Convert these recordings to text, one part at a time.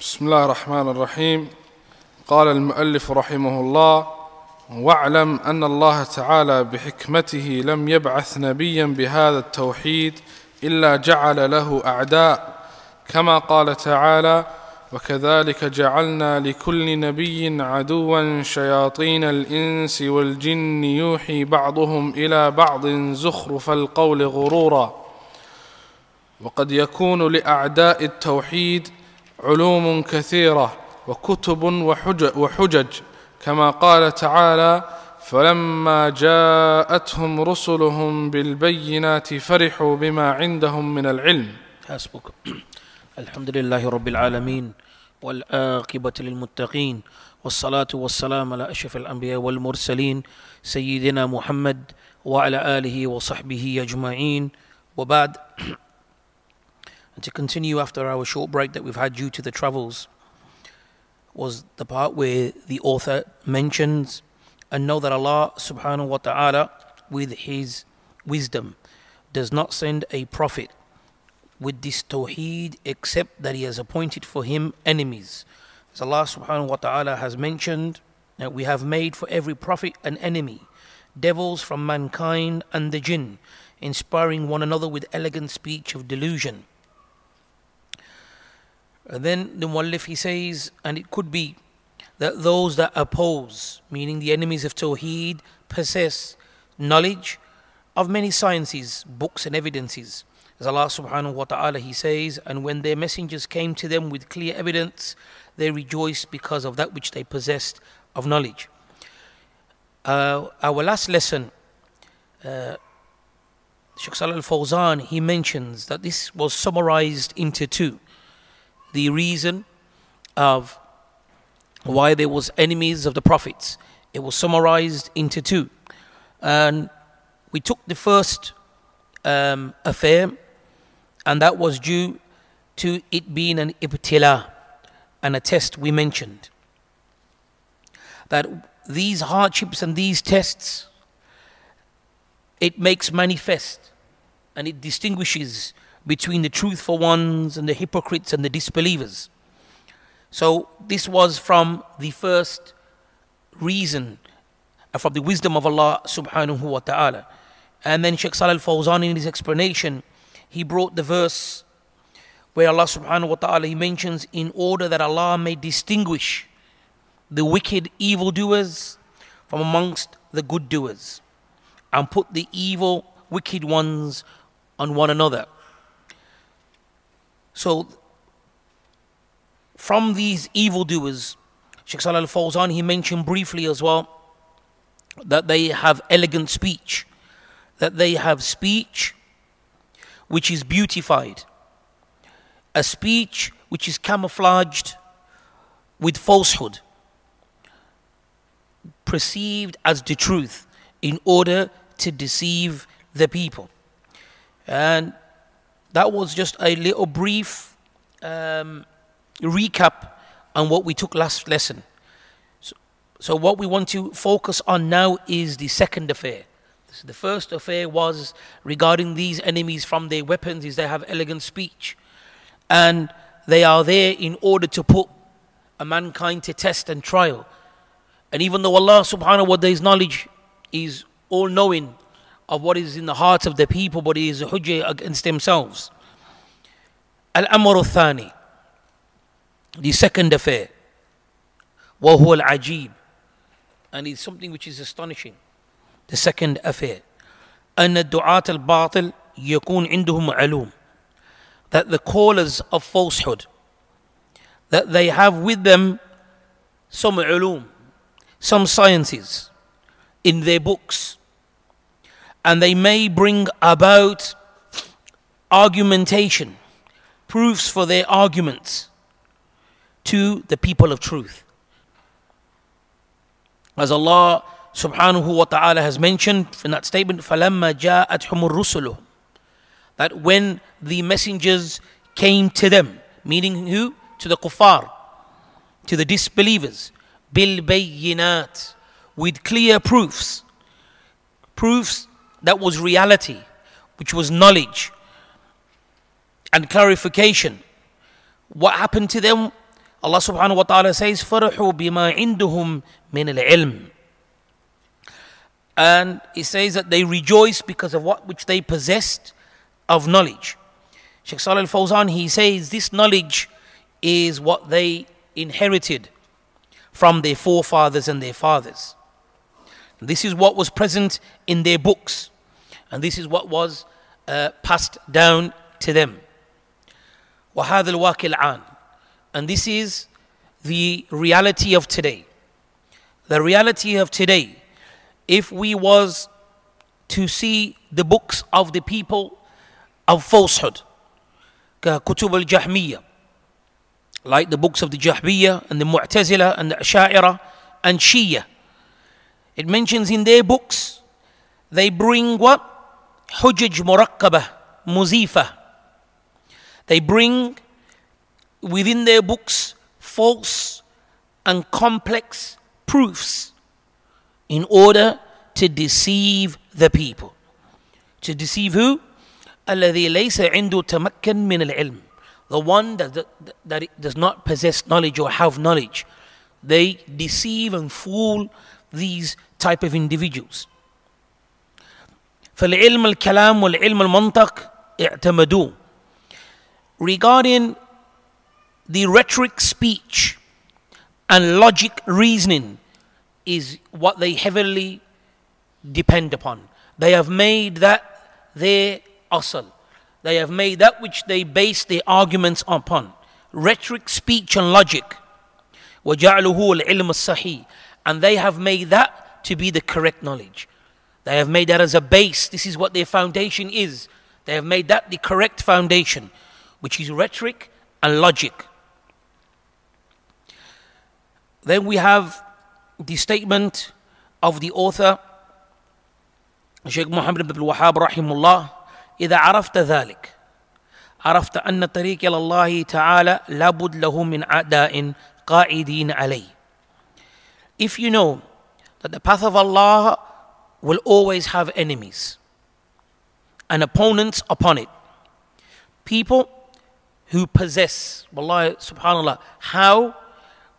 بسم الله الرحمن الرحيم. قال المؤلف رحمه الله واعلم أن الله تعالى بحكمته لم يبعث نبيا بهذا التوحيد إلا جعل له أعداء كما قال تعالى وكذلك جعلنا لكل نبي عدوا شياطين الإنس والجن يوحي بعضهم إلى بعض زخرف القول غرورا وقد يكون لأعداء التوحيد علوم كثيرة وكتب وحجج, كما قال تعالى فلما جاءتهم رسلهم بالبينات فرحوا بما عندهم من العلم. حسبك. الحمد لله رب العالمين والعاقبة للمتقين والصلاة والسلام على أشرف الأنبياء والمرسلين سيدنا محمد وعلى آله وصحبه أجمعين. وبعد To continue after our short break that we've had due to the travels was the part where the author mentions and know that Allah subhanahu wa ta'ala with his wisdom does not send a prophet with this tawheed except that he has appointed for him enemies. As Allah subhanahu wa ta'ala has mentioned that we have made for every prophet an enemy, devils from mankind and the jinn, inspiring one another with elegant speech of delusion. And then the Muallif he says, and it could be that those that oppose, meaning the enemies of Tawheed, possess knowledge of many sciences, books, and evidences. As Allah subhanahu wa ta'ala He says, and when their messengers came to them with clear evidence, they rejoiced because of that which they possessed of knowledge. Uh, our last lesson, uh, Shaykh Salih al Fawzan, he mentions that this was summarized into two the reason of why there was enemies of the prophets. It was summarized into two. And we took the first um, affair, and that was due to it being an ibtila, and a test we mentioned. That these hardships and these tests, it makes manifest, and it distinguishes between the truthful ones and the hypocrites and the disbelievers. So, this was from the first reason, uh, from the wisdom of Allah subhanahu wa ta'ala. And then Sheikh Salih al Fawzan in his explanation, he brought the verse where Allah subhanahu wa ta'ala he mentions in order that Allah may distinguish the wicked evildoers from amongst the good doers and put the evil wicked ones on one another. So, from these evildoers, Sheikh Salih al Fawzan, he mentioned briefly as well that they have elegant speech, that they have speech which is beautified, a speech which is camouflaged with falsehood, perceived as the truth in order to deceive the people. And that was just a little brief um, recap on what we took last lesson. So, so, what we want to focus on now is the second affair. So the first affair was regarding these enemies from their weapons, is they have elegant speech. And they are there in order to put a mankind to test and trial. And even though Allah subhanahu wa ta'ala's knowledge is all knowing of what is in the hearts of the people, but it is a hujjah against themselves. Al Amr Thani, the second affair, وهو العجيب, and it's something which is astonishing. The second affair, أن الدعاة الباطل يكون عندهم علوم, that the callers of falsehood, that they have with them some ulum, some sciences in their books and they may bring about argumentation, proofs for their arguments to the people of truth. As Allah subhanahu wa ta'ala has mentioned in that statement, فَلَمَّا جَاءَتْهُمُ الرُّسُلُ That when the messengers came to them, meaning who? To the kuffar, to the disbelievers, بِالْبَيِّنَاتِ With clear proofs. Proofs that was reality, which was knowledge and clarification. What happened to them Allah subhanahu wa ta'ala says, فَرَحُوا بِمَا عِندُهُم مِّنَ الْعِلْمِ And he says that they rejoice because of what which they possessed of knowledge. Sheikh Salih al-Fawzan, he says this knowledge is what they inherited from their forefathers and their fathers. This is what was present in their books, and this is what was uh, passed down to them. وهذا الواقع الآن and this is the reality of today. The reality of today, if we was to see the books of the people of falsehood, كتب الجهمية, like the books of the Jahmiyyah and the Mu'tazila and the Asha'ira and Shia. It mentions in their books, they bring what? Hujaj murakkabah, muzifa. They bring within their books false and complex proofs in order to deceive the people. To deceive who? الذي ليس عنده تمكن من العلم the one that, that, that does not possess knowledge or have knowledge. They deceive and fool these type of individuals. فالعلم الكلام والعلم المنطق اعتمدوه regarding the rhetoric speech and logic reasoning is what they heavily depend upon. They have made that their asal. They have made that which they base their arguments upon. Rhetoric, speech, and logic. وَجَعْلُهُ الْعِلْمَ الصَّحِيحِ And they have made that to be the correct knowledge. They have made that as a base. This is what their foundation is. They have made that the correct foundation, which is rhetoric and logic. Then we have the statement of the author, Sheikh Muhammad ibn Wahab rahimullah, إذا عرفت ذلك عرفت أن الطريق إلى الله تعالى لابد له من أعداء قاعدين عليه If you know that the path of Allah will always have enemies and opponents upon it, people who possess, Wallah subhanAllah, how,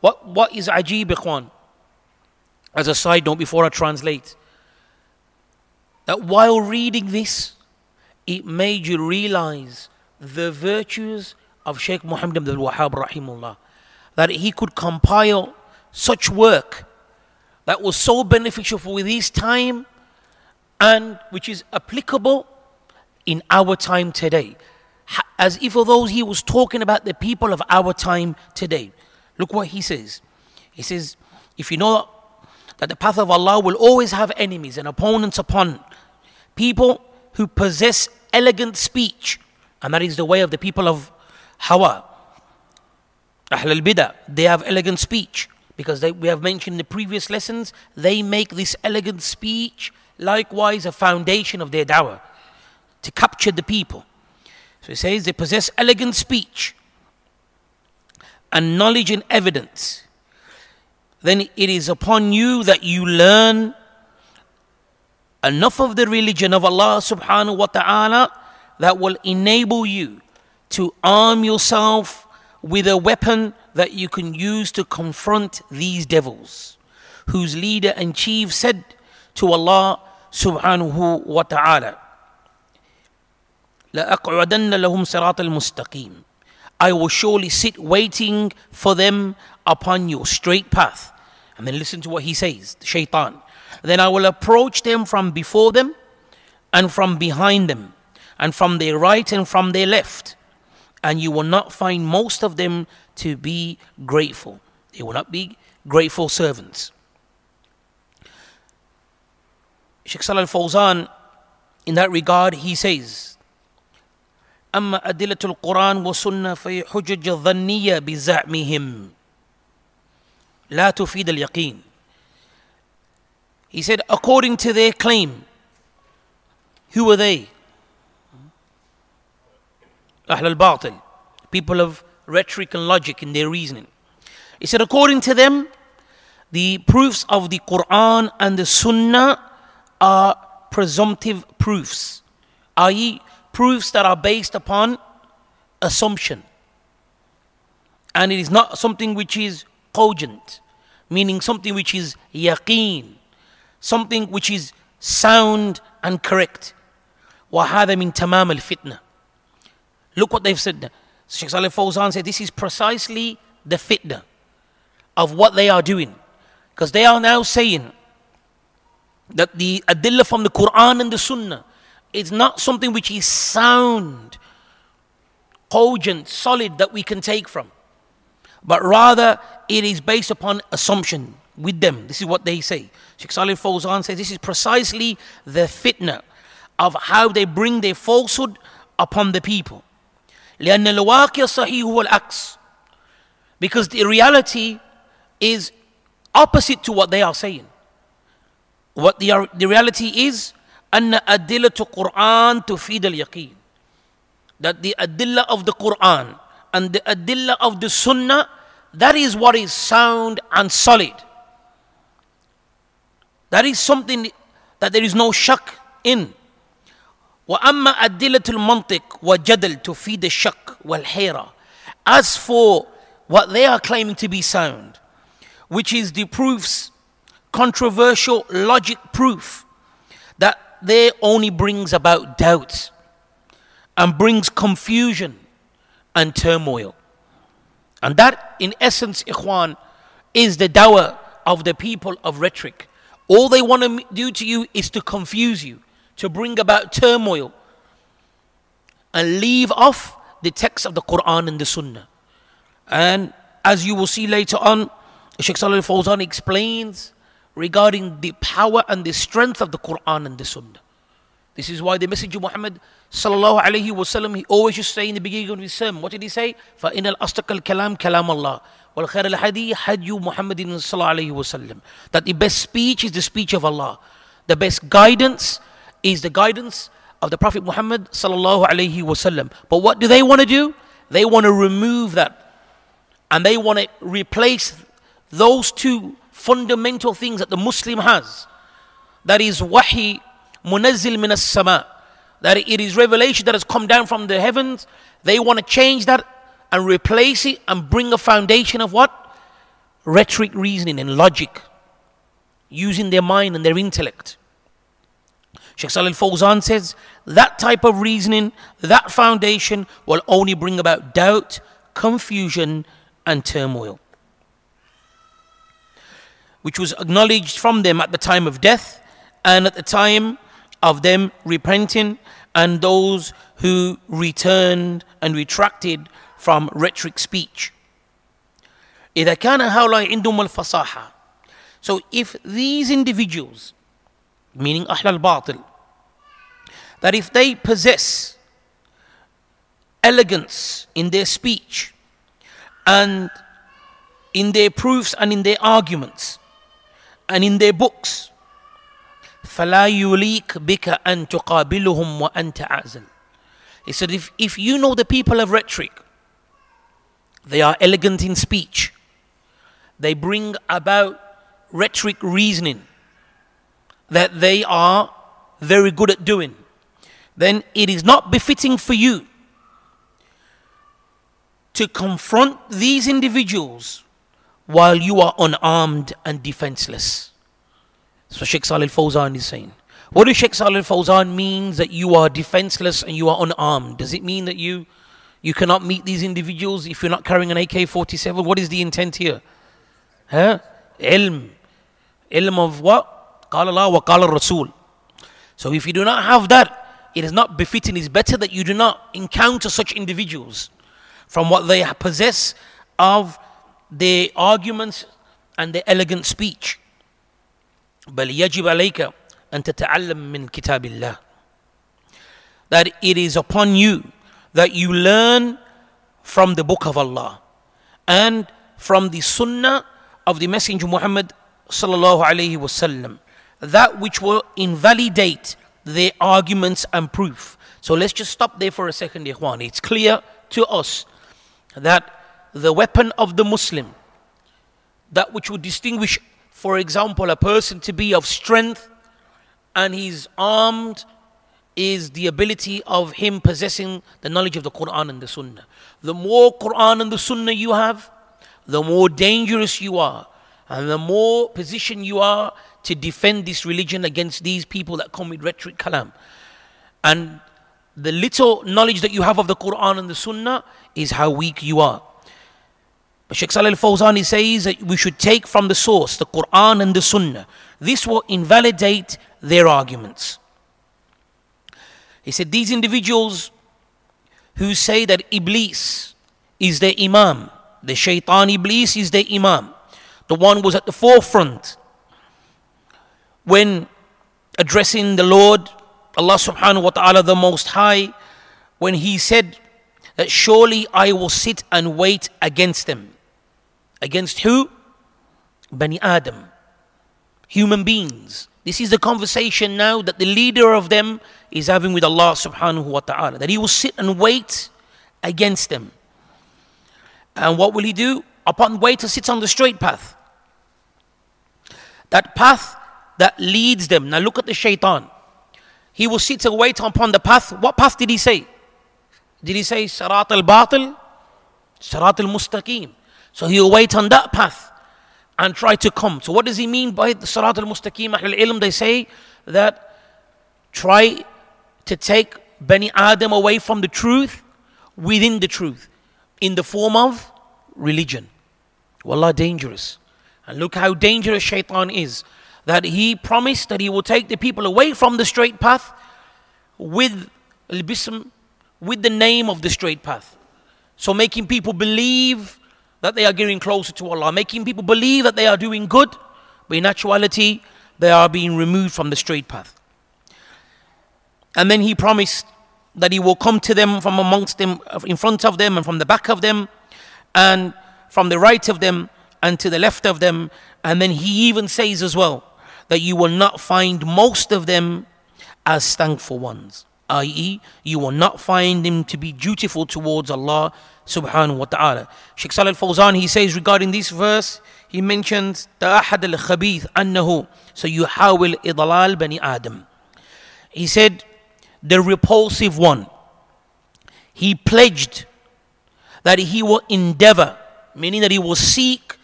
what, what is ajib ikhwan? As a side note before I translate, that while reading this, it made you realize the virtues of Sheikh Muhammad ibn Wahhab rahimullah that he could compile such work that was so beneficial for his time and which is applicable in our time today. As if although he was talking about the people of our time today. Look what he says. He says if you know that the path of Allah will always have enemies and opponents upon people who possess elegant speech, and that is the way of the people of Hawa. Ahl al Bidah, they have elegant speech. Because they, we have mentioned in the previous lessons, they make this elegant speech likewise a foundation of their dawah to capture the people. So he says they possess elegant speech and knowledge and evidence. Then it is upon you that you learn enough of the religion of Allah subhanahu wa ta'ala that will enable you to arm yourself with a weapon that you can use to confront these devils, whose leader and chief said to Allah subhanahu wa ta'ala, لَأَقْعُدَنَّ لَهُمْ صِرَاطَ الْمُسْتَقِيمِ I will surely sit waiting for them upon your straight path. And then listen to what he says, the shaitan. Then I will approach them from before them and from behind them and from their right and from their left. And you will not find most of them to be grateful. They will not be grateful servants. Sheikh Salih al-Fawzan, in that regard, he says, أما أدلة القرآن والسنة في حجج الظنية بزعمهم لا تفيد اليقين He said, according to their claim, who are they? Ahl al-Batil, people of rhetoric and logic in their reasoning. He said, according to them, the proofs of the Quran and the Sunnah are presumptive proofs, i.e., proofs that are based upon assumption and it is not something which is cogent, meaning something which is yaqeen, something which is sound and correct. وهذا من تمام الفتنة. Look what they've said. Sheikh Salih Fawzan said this is precisely the fitna of what they are doing. Because they are now saying that the adillah from the Quran and the Sunnah is not something which is sound, cogent, solid that we can take from. But rather it is based upon assumption with them. This is what they say. Sheikh Salih Fawzan says this is precisely the fitna of how they bring their falsehood upon the people. لأن الواقع صحيح هو العكس because the reality is opposite to what they are saying. What the, the reality is أن أدلة القرآن تفيد اليقين that the adillah of the Quran and the adillah of the Sunnah that is what is sound and solid. That is something that there is no shock in. وأما أدلة المنطق وجدل تفيد الشك والحيرة As for what they are claiming to be sound, which is the proofs, controversial logic proof, that there only brings about doubts and brings confusion and turmoil. And that, in essence, ikhwan, is the dawah of the people of rhetoric. All they want to do to you is to confuse you, to bring about turmoil, and leave off the text of the Quran and the Sunnah. And as you will see later on, Sheikh Salih Fawzan explains regarding the power and the strength of the Quran and the Sunnah. This is why the Messenger Muhammad sallallahu alayhi wasallam he always used to say in the beginning of his sermon, what did he say? فَإِنَ الْأَصْدَقَ الْكَلَامِ كَلَامَ اللَّهِ وَالْخَيْرَ الْحَدِي حَدْيُ مُحَمَّدٍ صلى الله عليه وسلم. That the best speech is the speech of Allah. The best guidance is the guidance of the Prophet Muhammad sallallahu alayhi wasallam. But what do they want to do? They want to remove that. And they want to replace those two fundamental things that the Muslim has. That is wahi munazzil min as-sama. That it is revelation that has come down from the heavens. They want to change that and replace it and bring a foundation of what? Rhetoric reasoning and logic. Using their mind and their intellect. Sheikh Salih Fawzan says that type of reasoning, that foundation will only bring about doubt, confusion, and turmoil Which was acknowledged from them at the time of death and at the time of them repenting and those who returned and retracted from rhetoric speech. إذا كان هؤلاء عندهم الفصاحة So if these individuals, meaning أهل الباطل, that if they possess elegance in their speech and in their proofs and in their arguments and in their books فلا يليك بك أن تقابلهم وأنت عازل He said, if, if you know the people of rhetoric, they are elegant in speech. They bring about rhetoric reasoning that they are very good at doing. Then it is not befitting for you to confront these individuals while you are unarmed and defenseless. So Sheikh Salih Fawzan is saying. What does Sheikh Salih Fawzan means that you are defenseless and you are unarmed? Does it mean that you you cannot meet these individuals if you're not carrying an AK-47? What is the intent here? Huh? Ilm. Ilm of what? Qala Allah wa qala Rasul. So if you do not have that, it is not befitting. It's better that you do not encounter such individuals from what they possess of their arguments and their elegant speech. بل يجب عليك أن تتعلم من كتاب الله that it is upon you that you learn from the book of Allah and from the sunnah of the messenger Muhammad sallallahu alaihi wasallam that which will invalidate their arguments and proof so let's just stop there for a second ikhwan it's clear to us that the weapon of the muslim that which would distinguish for example, a person to be of strength and he's armed is the ability of him possessing the knowledge of the Quran and the Sunnah. The more Quran and the Sunnah you have, the more dangerous you are, and the more position you are to defend this religion against these people that come with rhetoric kalam. And the little knowledge that you have of the Quran and the Sunnah is how weak you are. Sheikh Salih al-Fawzani says that we should take from the source, the Quran and the Sunnah. This will invalidate their arguments. He said these individuals who say that Iblis is their Imam, the Shaitan Iblis is their Imam, the one was at the forefront when addressing the Lord, Allah subhanahu wa ta'ala, the Most High, when He said that surely I will sit and wait against them. Against who? Bani Adam, human beings. This is the conversation now that the leader of them is having with Allah subhanahu wa ta'ala. That he will sit and wait against them. And what will he do? Upon wait, he sits on the straight path. That path that leads them. Now look at the shaitan. He will sit and wait upon the path. What path did he say? Did he say Sarat al Batil? Sarat al Mustaqim. So he will wait on that path and try to come. So what does he mean by the Sarat al Mustaqim? Ahl ilm they say that try to take Bani Adam away from the truth within the truth in the form of religion. Wallah, dangerous. And look how dangerous shaitan is that he promised that he will take the people away from the straight path with with the name of the straight path. So making people believe that they are getting closer to Allah, making people believe that they are doing good, but in actuality, they are being removed from the straight path. And then he promised that he will come to them from amongst them, uh, in front of them, and from the back of them, and from the right of them, and to the left of them. And then he even says as well, that you will not find most of them as thankful ones, i.e., you will not find them to be dutiful towards Allah subhanahu wa ta'ala. Sheikh Salih al-Fawzan, he says regarding this verse, he mentions the ahad al-khabith annahu so yuhawil al bani adam. He said, the repulsive one, he pledged that he will endeavor, meaning that he will seek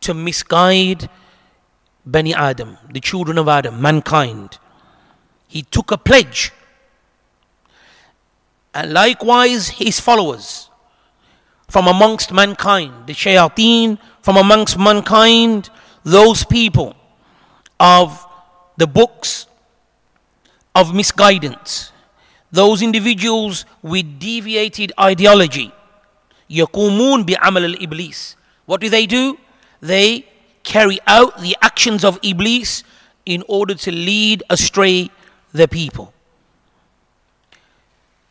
to misguide Bani Adam, the children of Adam, mankind. He took a pledge. And likewise, his followers from amongst mankind, the shayateen from amongst mankind, those people of the books of misguidance, those individuals with deviated ideology. يقومون بعمل الإبليس. What do they do? They carry out the actions of Iblis in order to lead astray the people.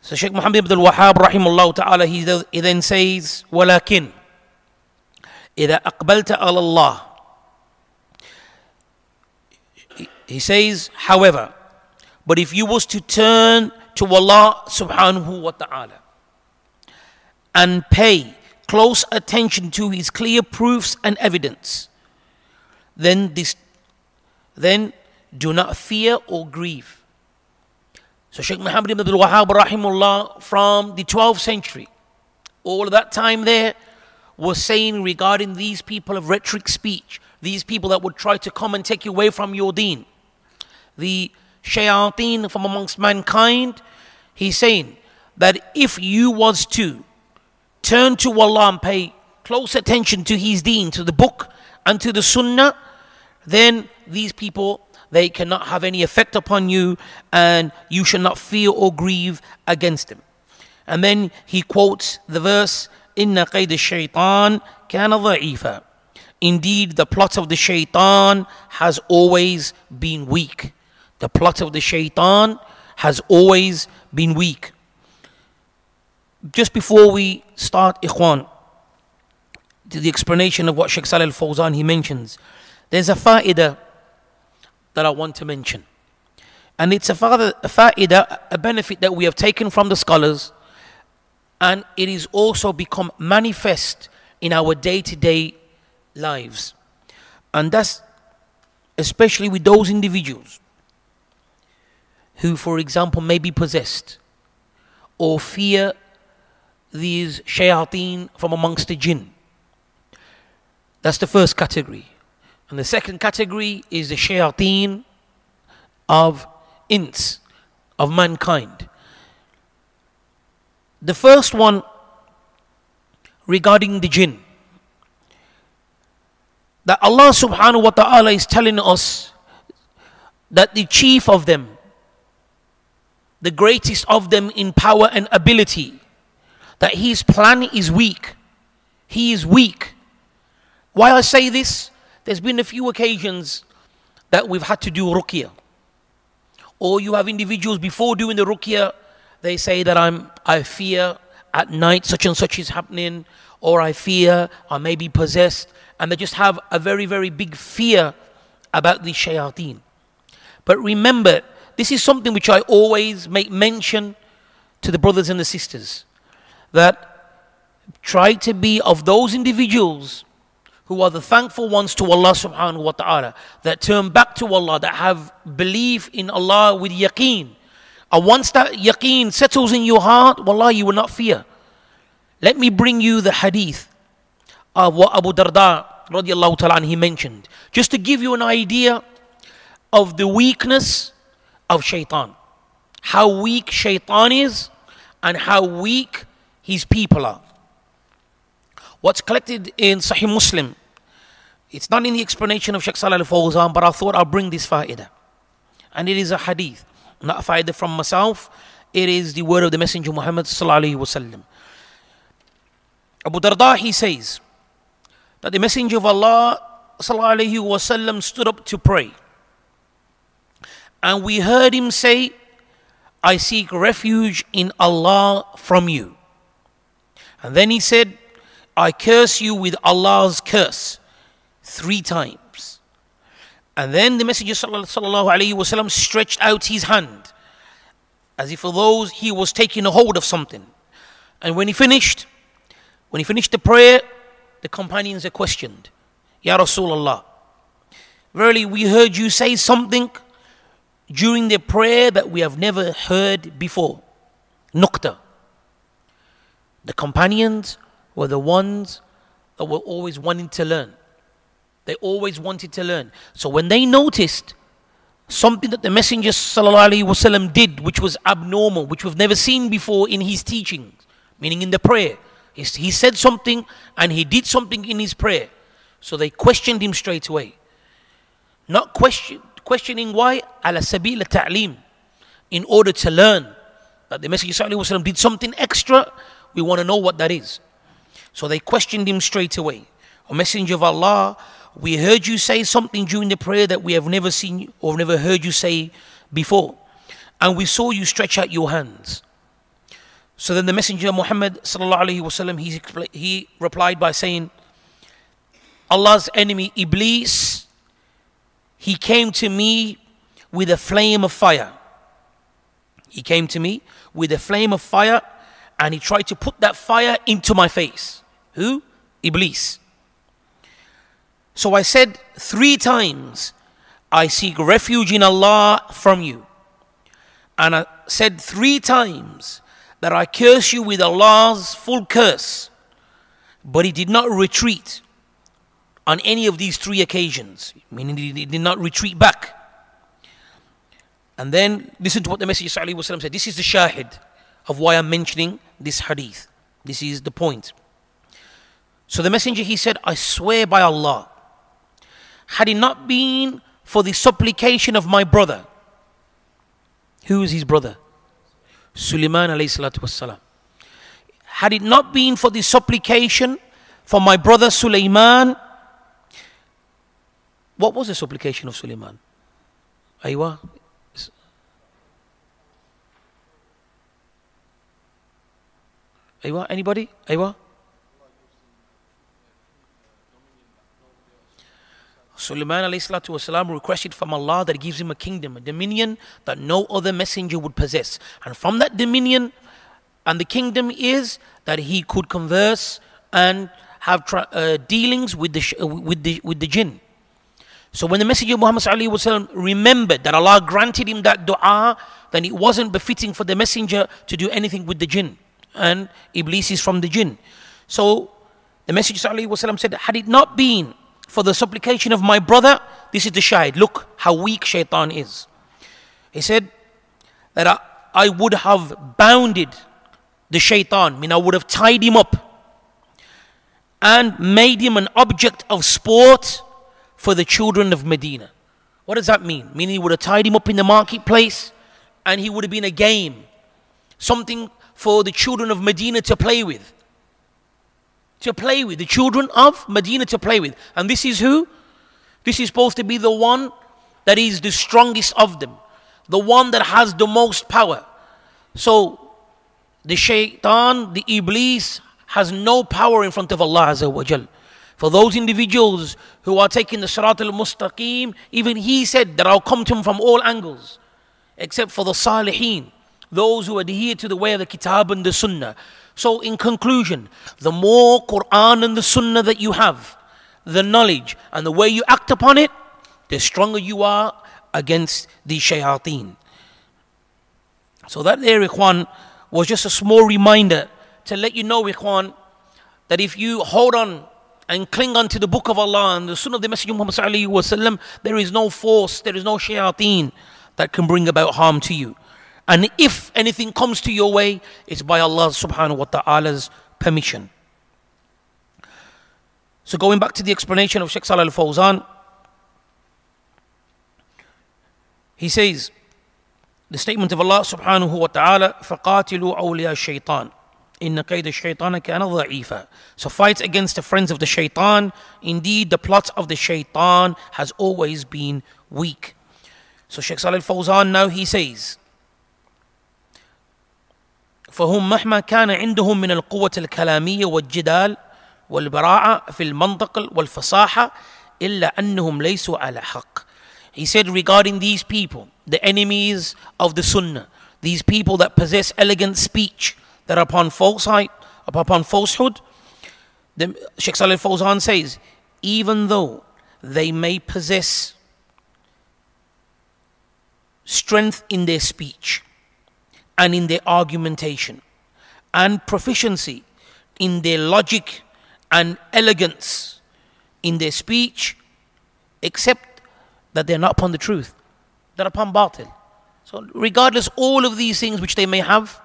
So Sheikh Muhammad ibn al-Wahhab rahimahullah ta'ala he, he then says ولكن إذا أقبلت على الله he says however but if you was to turn to Allah subhanahu wa ta'ala and pay close attention to his clear proofs and evidence then this then do not fear or grieve. So Sheikh Muhammad ibn Abdul Wahhab rahimullah from the 12th century, all of that time there was saying regarding these people of rhetoric speech, these people that would try to come and take you away from your deen, the shayateen from amongst mankind, he's saying that if you was to turn to Allah and pay close attention to his deen, to the book and to the sunnah, then these people they cannot have any effect upon you and you should not fear or grieve against them. And then he quotes the verse inna qayd shaitan kana dha'ifa. Indeed the plot of the shaitan has always been weak. The plot of the shaitan has always been weak. Just before we start ikhwan to the explanation of what Sheikh Salih al-Fawzan he mentions there's a fa'idah that I want to mention. And it's a, fa'idah, a benefit that we have taken from the scholars, and it is also become manifest in our day to day lives. And that's especially with those individuals who, for example, may be possessed or fear these shayateen from amongst the jinn. That's the first category. And the second category is the shayateen of ins, of mankind. The first one regarding the jinn. That Allah subhanahu wa ta'ala is telling us that the chief of them, the greatest of them in power and ability, that his plan is weak. He is weak. Why I say this? There's been a few occasions that we've had to do ruqyah. Or you have individuals before doing the ruqyah, they say that I'm I fear at night such and such is happening, or I fear I may be possessed, and they just have a very, very big fear about the shayateen. But remember, this is something which I always make mention to the brothers and the sisters that try to be of those individuals who are the thankful ones to Allah subhanahu wa ta'ala, that turn back to Allah, that have belief in Allah with yaqeen. And once that yaqeen settles in your heart, wallah, you will not fear. Let me bring you the hadith of what Abu Darda radiallahu ta'ala he mentioned. Just to give you an idea of the weakness of shaitan. How weak shaitan is and how weak his people are. What's collected in Sahih Muslim, it's not in the explanation of Salih al-Fawzan, but I thought I'll bring this fa'idah. And it is a hadith, not a fa'idah from myself. It is the word of the Messenger Muhammad sallallahu wasallam. Abu Darda, he says that the Messenger of Allah sallallahu wasallam stood up to pray. And we heard him say, I seek refuge in Allah from you. And then he said, I curse you with Allah's curse three times. And then the Messenger وسلم, stretched out his hand as if for those he was taking a hold of something. And when he finished, when he finished the prayer, the companions are questioned. Ya Rasulullah, verily we heard you say something during the prayer that we have never heard before. Nukta. The companions were the ones that were always wanting to learn. They always wanted to learn. So when they noticed something that the Messenger وسلم, did, which was abnormal, which we've never seen before in his teachings, meaning in the prayer, he said something and he did something in his prayer. So they questioned him straight away. Not question, questioning why? Ala sabil ta'lim. In order to learn that the Messenger وسلم, did something extra we want to know what that is. So they questioned him straight away. O Messenger of Allah, we heard you say something during the prayer that we have never seen or never heard you say before. And we saw you stretch out your hands. So then the Messenger Muhammad wasallam he, he replied by saying, Allah's enemy Iblis, he came to me with a flame of fire. He came to me with a flame of fire and he tried to put that fire into my face. Who? Iblis. So I said three times, I seek refuge in Allah from you. And I said three times that I curse you with Allah's full curse. But he did not retreat on any of these three occasions, meaning he did not retreat back. And then listen to what the Messenger said. This is the shahid of why I'm mentioning this hadith. This is the point. So the messenger he said, I swear by Allah, had it not been for the supplication of my brother, who is his brother? Suleiman alayhi salatu wassalam. Had it not been for the supplication for my brother Suleiman, what was the supplication of Suleiman? Aywa, Aywa, anybody? Aywa? Sulaiman والسلام, requested from Allah that He gives him a kingdom, a dominion that no other messenger would possess. And from that dominion and the kingdom is that he could converse and have uh, dealings with the, with, the, with the jinn. So when the Messenger Muhammad ﷺ remembered that Allah granted him that dua, then it wasn't befitting for the Messenger to do anything with the jinn. And Iblis is from the jinn. So the Messenger ﷺ said, had it not been for the supplication of my brother, this is the shahid. Look how weak shaitan is. He said that I, would have bounded the shaitan, mean I would have tied him up and made him an object of sport for the children of Medina. What does that mean? Meaning he would have tied him up in the marketplace and he would have been a game, something for the children of Medina to play with. To play with, the children of Medina to play with. And this is who? This is supposed to be the one that is the strongest of them, the one that has the most power. So the shaitan, the iblis, has no power in front of Allah Azza wa. For those individuals who are taking the Sirat al Mustaqim, even he said that I'll come to him from all angles, except for the Salihin, those who adhere to the way of the Kitab and the Sunnah. So, in conclusion, the more Quran and the Sunnah that you have, the knowledge and the way you act upon it, the stronger you are against the shayateen. So, that there, Ikhwan, was just a small reminder to let you know, Ikhwan, that if you hold on and cling on to the book of Allah and the sunnah of the Messenger Muhammad there is no force, there is no shayateen that can bring about harm to you. And if anything comes to your way, it's by Allah subhanahu wa ta'ala's permission. So going back to the explanation of Sheikh Salih al-Fawzan, he says, the statement of Allah subhanahu wa ta'ala, فَقَاتِلُوا أَوْلِيَا الشَّيْطَانِ إِنَّ كَيْدَ الشَّيْطَانَ كَانَ ضَعِيفًا So fight against the friends of the shaitan. Indeed, the plot of the shaitan has always been weak. So Sheikh Salih al-Fawzan now he says, فهم مهما كان عندهم من القوة الكلامية والجدال والبراعة في المنطق والفصاحة إلا أنهم ليسوا على حق. He said regarding these people, the enemies of the Sunnah, these people that possess elegant speech, that upon falsehood, upon falsehood, the Sheikh Salih Fawzan says, even though they may possess strength in their speech and in their argumentation and proficiency in their logic and elegance in their speech, except that they're not upon the truth, they're upon batil. So, regardless all of these things which they may have,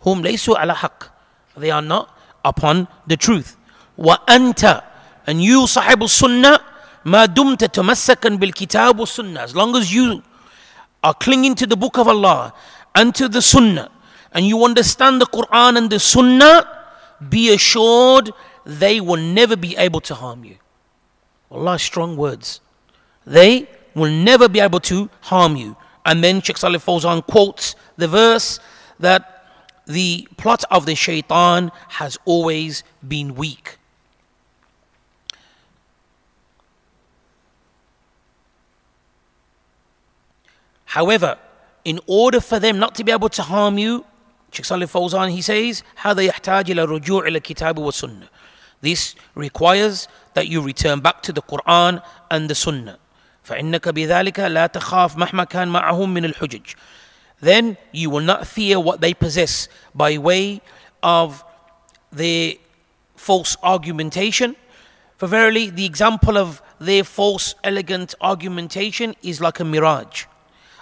whom laysu ala haq. They are not upon the truth. Wa anta, and you sahibu sunnah, ma dumta tamassakan bil kitab sunnah. As long as you are clinging to the book of Allah and to the sunnah, and you understand the Quran and the sunnah, be assured they will never be able to harm you. Allah, strong words. They will never be able to harm you. And then Sheikh Salih Fawzan quotes the verse that the plot of the shaitan has always been weak. However, in order for them not to be able to harm you, Sheikh Salih Fawzan, he says, هذا يحتاج إلى الرجوع إلى الكتاب والسنة. This requires that you return back to the Quran and the Sunnah. فإنك بذلك لا تخاف مهما كان معهم من الحجج then you will not fear what they possess by way of their false argumentation. For verily, the example of their false, elegant argumentation is like a mirage.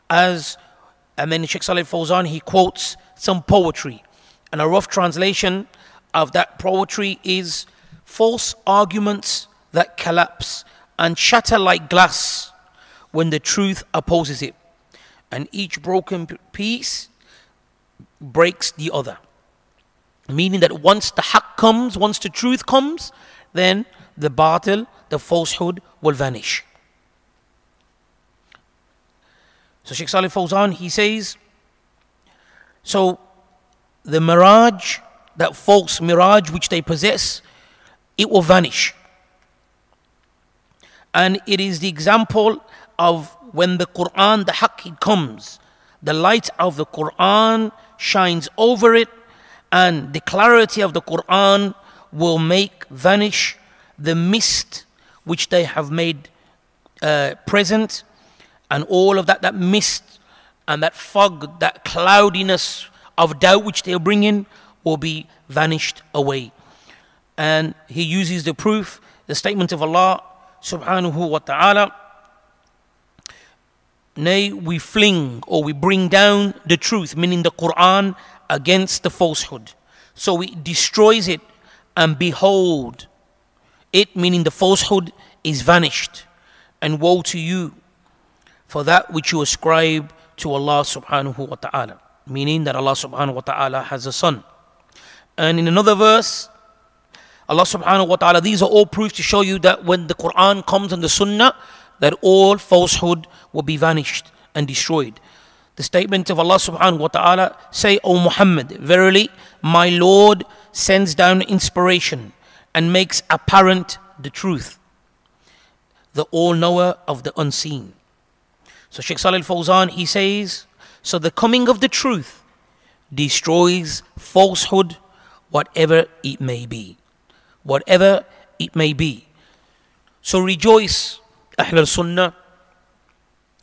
As and then Sheikh Salih Fawzan, he quotes some poetry. And a rough translation of that poetry is false arguments that collapse and shatter like glass when the truth opposes it and each broken piece breaks the other. Meaning that once the haqq comes, once the truth comes, then the batil, the falsehood will vanish. So Sheikh Salih Fawzan, he says, so the mirage, that false mirage which they possess, it will vanish. And it is the example of when the Quran, the Haqq comes, the light of the Quran shines over it, and the clarity of the Quran will make vanish the mist which they have made uh, present, and all of that, that mist and that fog, that cloudiness of doubt which they'll bring in will be vanished away. And he uses the proof, the statement of Allah subhanahu wa ta'ala. Nay, we fling or we bring down the truth, meaning the Quran, against the falsehood. So it destroys it, and behold, it, meaning the falsehood, is vanished. And woe to you for that which you ascribe to Allah subhanahu wa ta'ala, meaning that Allah subhanahu wa ta'ala has a son. And in another verse, Allah subhanahu wa ta'ala, these are all proofs to show you that when the Quran comes and the Sunnah, that all falsehood will be vanished and destroyed. The statement of Allah subhanahu wa ta'ala say, O Muhammad, verily my Lord sends down inspiration and makes apparent the truth, the all knower of the unseen. So Sheikh Salih Fawzan, he says, so the coming of the truth destroys falsehood, whatever it may be. Whatever it may be. So rejoice, Ahlul Sunnah.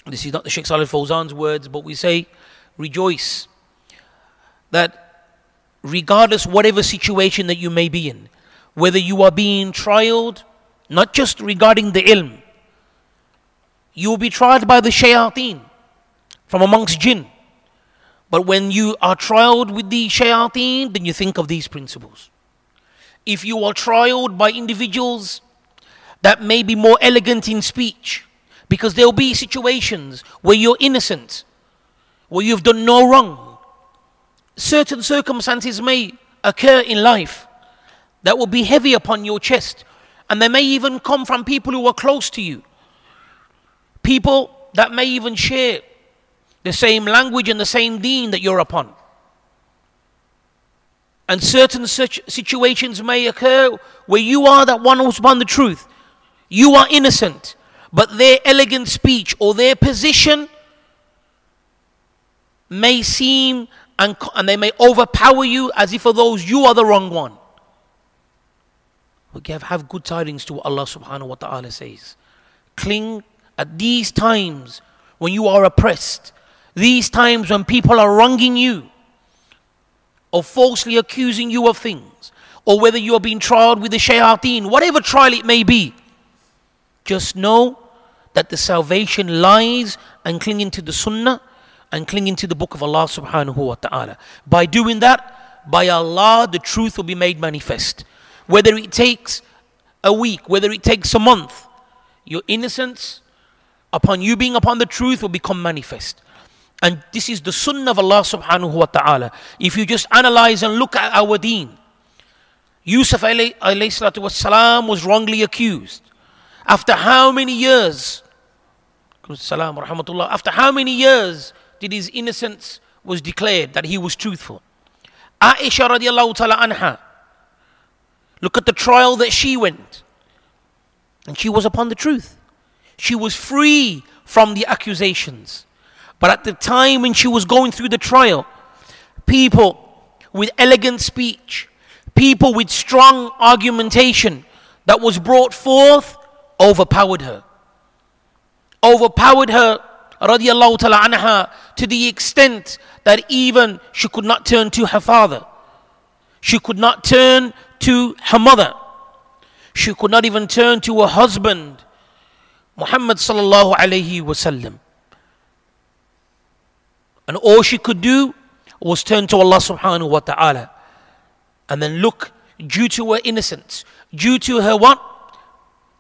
This is not the Sheikh Salih Fawzan's words, but we say, rejoice that regardless whatever situation that you may be in, whether you are being trialed, not just regarding the ilm, you will be tried by the shayateen from amongst jinn. But when you are trialed with the shayateen, then you think of these principles. If you are trialed by individuals that may be more elegant in speech, because there will be situations where you're innocent, where you've done no wrong. Certain circumstances may occur in life that will be heavy upon your chest, and they may even come from people who are close to you. People that may even share the same language and the same deen that you're upon. And certain such situations may occur where you are that one who's upon the truth. You are innocent, but their elegant speech or their position may seem and, and they may overpower you as if for those you are the wrong one. But have, good tidings to what Allah subhanahu wa ta'ala says. Cling at these times when you are oppressed, these times when people are wronging you or falsely accusing you of things, or whether you are being tried with the shayateen, whatever trial it may be, just know that the salvation lies and clinging to the sunnah and clinging to the book of Allah subhanahu wa ta'ala. By doing that, by Allah, the truth will be made manifest. Whether it takes a week, whether it takes a month, your innocence upon you being upon the truth will become manifest. And this is the sunnah of Allah subhanahu wa ta'ala. If you just analyze and look at our deen, Yusuf alayhi salam was wrongly accused. After how many years? After how many years did his innocence was declared that he was truthful? Aisha radiallahu ta'ala anha. Look at the trial that she went. And she was upon the truth. She was free from the accusations. But at the time when she was going through the trial, people with elegant speech, people with strong argumentation that was brought forth overpowered her. Overpowered her, radiallahu ta'ala anha, to the extent that even she could not turn to her father. She could not turn to her mother. She could not even turn to her husband, Muhammad sallallahu alayhi wasallam. And all she could do was turn to Allah subhanahu wa ta'ala. And then look, due to her innocence, due to her what?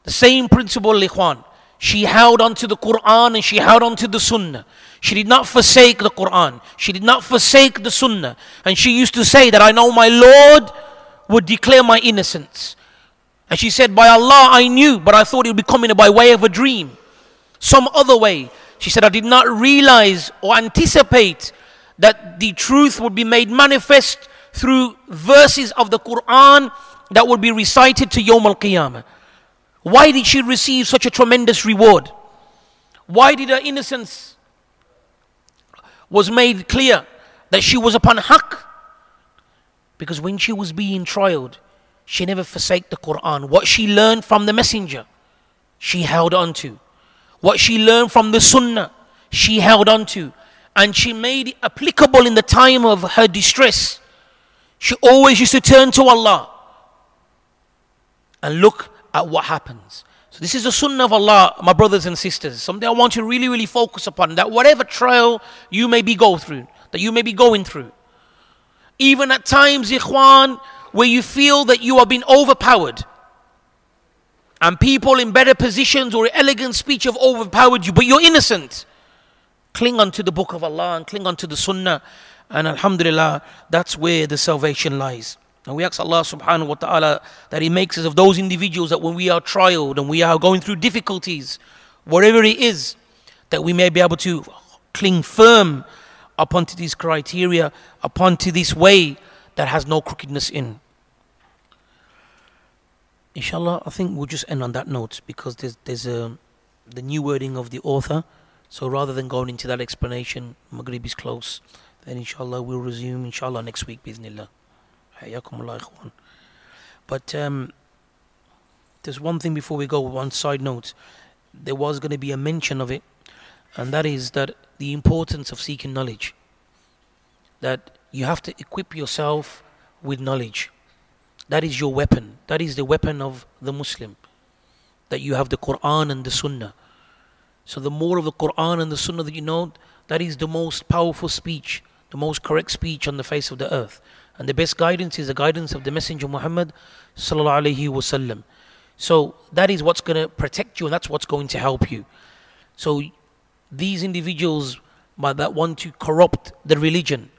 The same principle, Ikhwan. She held on to the Quran and she held on to the Sunnah. She did not forsake the Quran. She did not forsake the Sunnah. And she used to say that I know my Lord would declare my innocence. And she said, By Allah, I knew, but I thought it would be coming by way of a dream. Some other way. She said, I did not realize or anticipate that the truth would be made manifest through verses of the Quran that would be recited to Yom Al Qiyamah. Why did she receive such a tremendous reward? Why did her innocence was made clear that she was upon haqq? Because when she was being trialed, she never forsake the Quran. What she learned from the messenger, she held on to. What she learned from the Sunnah, she held on to. And she made it applicable in the time of her distress. She always used to turn to Allah and look at what happens. So this is the sunnah of Allah, my brothers and sisters. Something I want to really, really focus upon. That whatever trial you may be go through, that you may be going through, even at times, ikhwan, where you feel that you are being overpowered, and people in better positions or elegant speech have overpowered you, but you're innocent. Cling on to the book of Allah and cling on to the sunnah. And alhamdulillah, that's where the salvation lies. And we ask Allah subhanahu wa ta'ala that He makes us of those individuals that when we are trialed and we are going through difficulties, whatever it is, that we may be able to cling firm upon to these criteria, upon to this way that has no crookedness in. Inshallah, I think we'll just end on that note because there's there's a the new wording of the author. So rather than going into that explanation, Maghrib is close. Then inshallah we'll resume inshallah next week, bismillah. Hayakumullah. But um, there's one thing before we go, one side note. There was going to be a mention of it, and that is that the importance of seeking knowledge. That you have to equip yourself with knowledge. That is your weapon. That is the weapon of the Muslim. That you have the Quran and the Sunnah. So the more of the Quran and the Sunnah that you know, that is the most powerful speech, the most correct speech on the face of the earth. And the best guidance is the guidance of the Messenger Muhammad sallallahu alaihi wasallam. So that is what's going to protect you and that's what's going to help you. So these individuals that want to corrupt the religion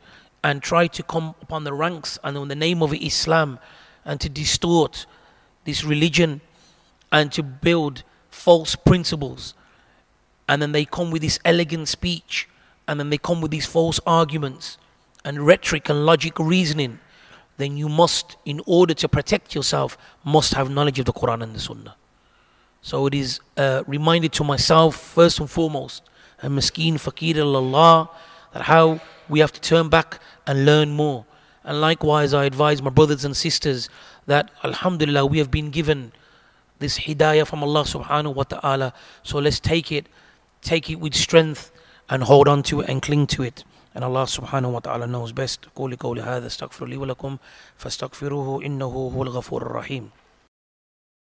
and try to come upon the ranks and in the name of Islam and to distort this religion and to build false principles. And then they come with this elegant speech and then they come with these false arguments and rhetoric and logic reasoning. Then you must, in order to protect yourself, must have knowledge of the Quran and the Sunnah. So it is uh, reminded to myself, first and foremost, and Maskeen Fakir Allah, that how we have to turn back and learn more. And likewise, I advise my brothers and sisters that Alhamdulillah, we have been given this hidayah from Allah subhanahu wa ta'ala. So let's take it, take it with strength and hold on to it and cling to it. And Allah subhanahu wa ta'ala knows best. قولي قولي هذا استغفر لي ولكم فاستغفروه إنه هو الغفور الرحيم